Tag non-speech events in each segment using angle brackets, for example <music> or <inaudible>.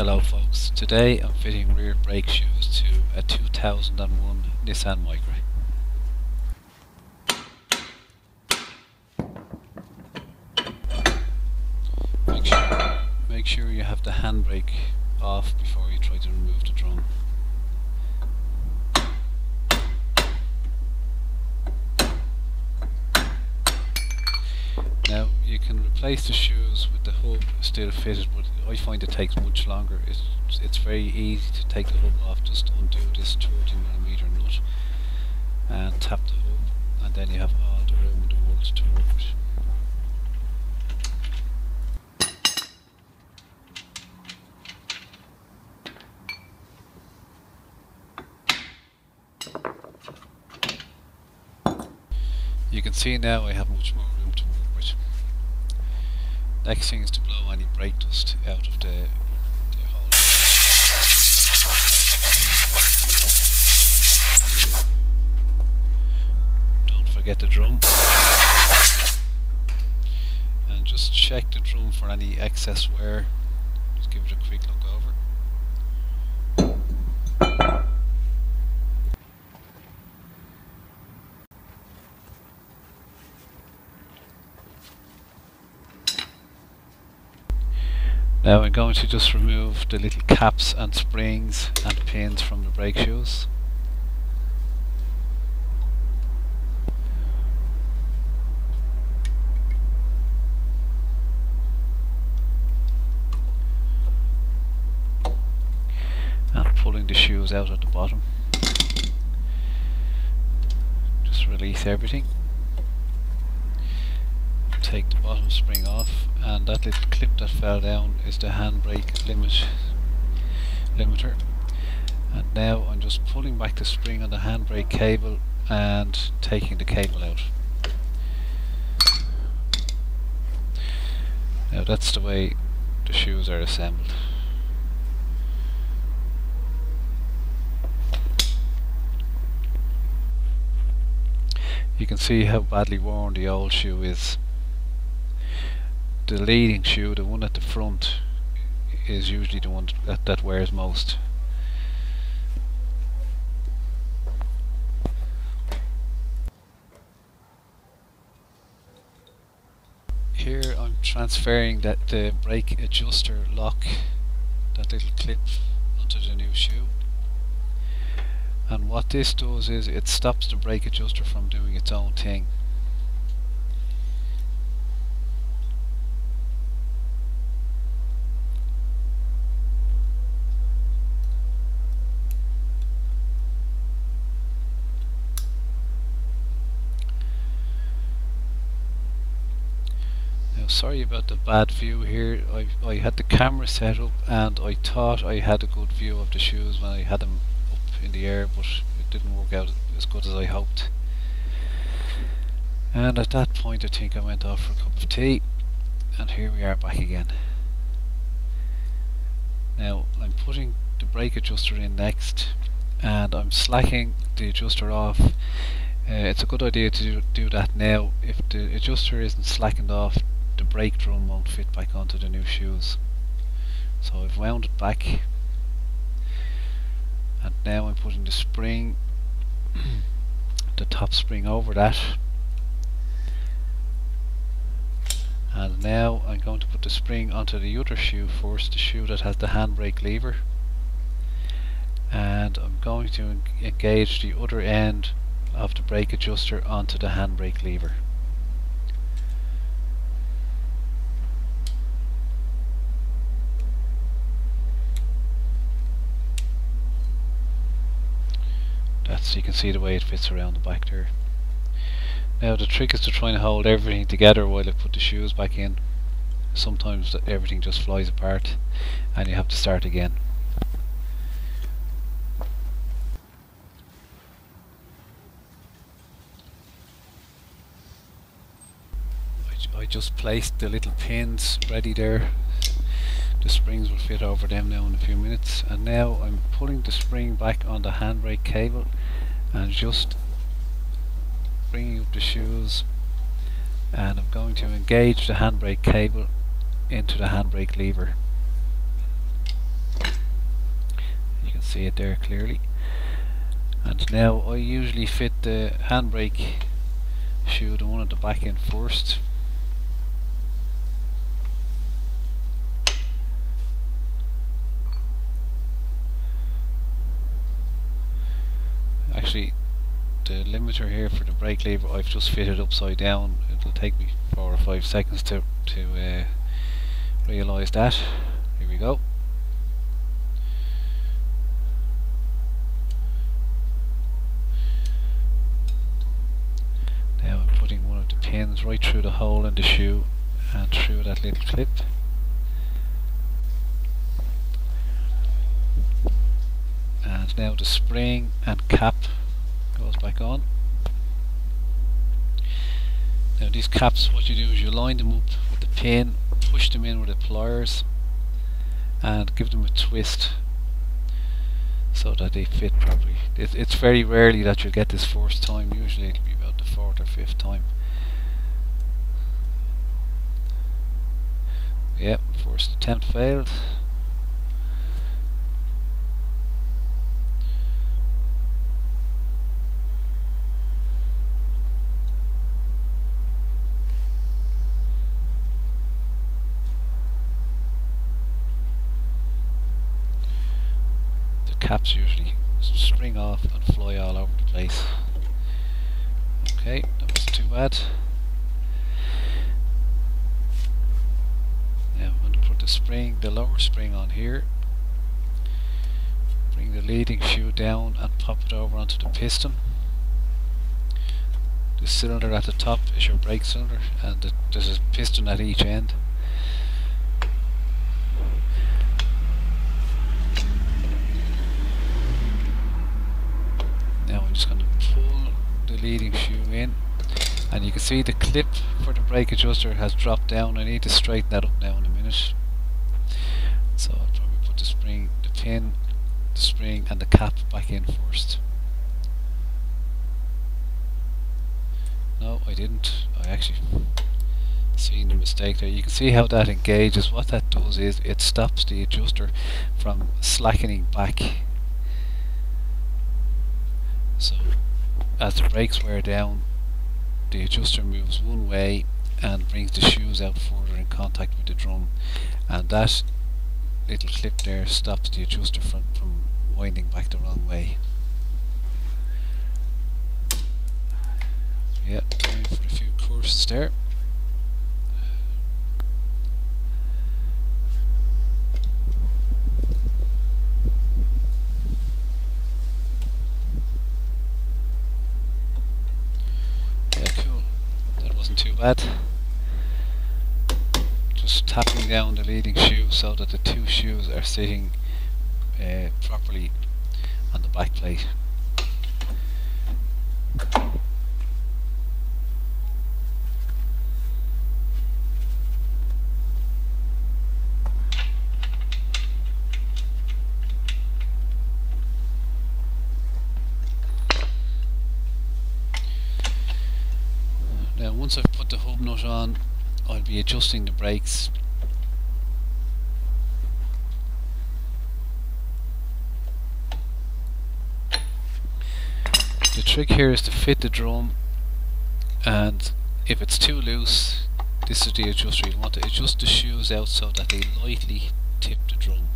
Hello folks, today I'm fitting rear brake shoes to a 2001 Nissan Micra. Make sure, make sure you have the handbrake off before you try to remove the drum. Now you can replace the shoes with the hub still fitted but I find it takes much longer. It's, it's very easy to take the hub off, just undo this 30mm nut and tap the hub and then you have all the room in the world to work with. You can see now I have much more room to work with. Next thing is to blow any brake dust out of the, whole Don't forget the drum. And just check the drum for any excess wear. Just give it a quick look over. Now I'm going to just remove the little caps and springs and pins from the brake shoes. And pulling the shoes out at the bottom. Just release everything take the bottom spring off and that little clip that fell down is the handbrake limit limiter. And now I'm just pulling back the spring on the handbrake cable and taking the cable out. Now that's the way the shoes are assembled. You can see how badly worn the old shoe is the leading shoe, the one at the front, is usually the one that, that wears most. Here I'm transferring that the brake adjuster lock, that little clip onto the new shoe. And what this does is it stops the brake adjuster from doing its own thing. Sorry about the bad view here. I, I had the camera set up and I thought I had a good view of the shoes when I had them up in the air but it didn't work out as good as I hoped. And at that point I think I went off for a cup of tea and here we are back again. Now I'm putting the brake adjuster in next and I'm slacking the adjuster off. Uh, it's a good idea to do, that now. If the adjuster isn't slackened off brake drum won't fit back onto the new shoes. So I've wound it back. And now I'm putting the spring <clears throat> the top spring over that. And now I'm going to put the spring onto the other shoe first the shoe that has the handbrake lever. And I'm going to engage the other end of the brake adjuster onto the handbrake lever so you can see the way it fits around the back there. Now the trick is to try and hold everything together while I put the shoes back in. Sometimes everything just flies apart and you have to start again. I just placed the little pins ready there the springs will fit over them now in a few minutes and now I'm pulling the spring back on the handbrake cable and just bringing up the shoes. And I'm going to engage the handbrake cable into the handbrake lever. You can see it there clearly. And now I usually fit the handbrake shoe the one at the back end first actually here for the brake lever I've just fitted upside down. It'll take me four or five seconds to, to uh, realise that. Here we go. Now I'm putting one of the pins right through the hole in the shoe and through that little clip. And now the spring and cap goes back on now these caps what you do is you line them up with the pin push them in with the pliers and give them a twist so that they fit properly. It, it's very rarely that you'll get this first time. Usually it'll be about the fourth or fifth time. Yep first attempt failed caps usually spring off and fly all over the place. Okay, that wasn't too bad. Now I'm going to put the spring, the lower spring on here. Bring the leading shoe down and pop it over onto the piston. The cylinder at the top is your brake cylinder and the, there's a piston at each end. Leading shoe in. And you can see the clip for the brake adjuster has dropped down. I need to straighten that up now in a minute. So I'll probably put the spring, the pin, the spring and the cap back in first. No I didn't. I actually seen the mistake there. You can see how that engages. What that does is it stops the adjuster from slackening back so as the brakes wear down the adjuster moves one way and brings the shoes out further in contact with the drum. And that little clip there stops the adjuster from, from winding back the wrong way. Yeah, for a few courses there bad. Just tapping down the leading shoe so that the two shoes are sitting uh, properly on the back plate. once I've put the nut on. I'll be adjusting the brakes. The trick here is to fit the drum and if it's too loose this is the adjuster. You want to adjust the shoes out so that they lightly tip the drum.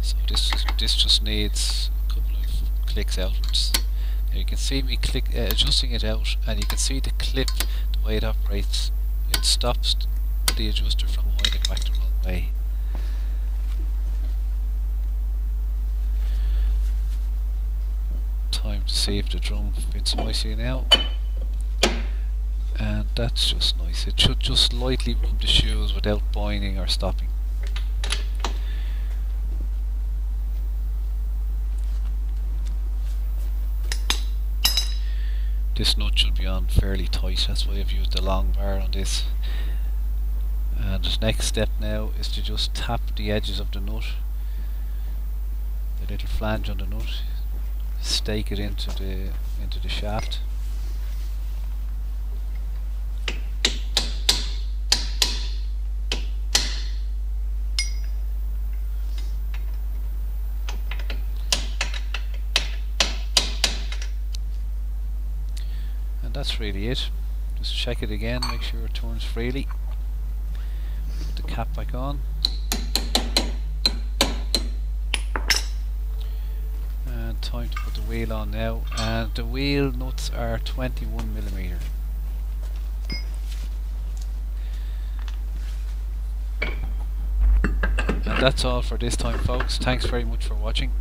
So this this just needs a couple of clicks outwards. You can see me click uh, adjusting it out and you can see the clip way it operates it stops the adjuster from winding back the wrong way. Time to see if the drum. Fits nicely now. And that's just nice it should just lightly rub the shoes without binding or stopping this nut should be on fairly tight that's why I've used the long bar on this. And the next step now is to just tap the edges of the nut the little flange on the nut stake it into the into the shaft that's really it. Just check it again, make sure it turns freely. Put the cap back on. And time to put the wheel on now. And the wheel nuts are 21 millimeter. And that's all for this time folks. Thanks very much for watching.